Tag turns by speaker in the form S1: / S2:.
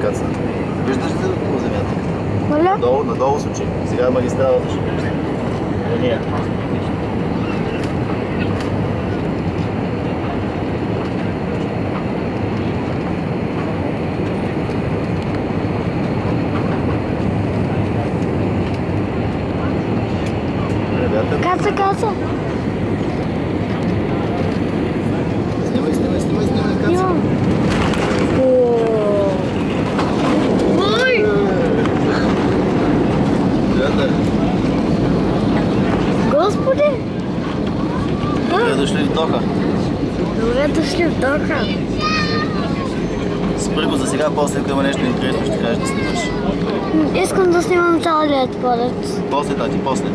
S1: кацането. Виждаш ли по земята? Моля?
S2: Надолу, надолу с очи. Сега е магистралата ще виждаш. Линия.
S1: Каца, каца.
S2: Ребята,
S1: Господи!
S2: добре дошли в Доха.
S1: Добре дошли в Доха.
S2: Спри го за сега, после ако има нещо интересно, ще кажеш да снимаш.
S1: Искам да снимам целият полет.
S2: После, тати, после.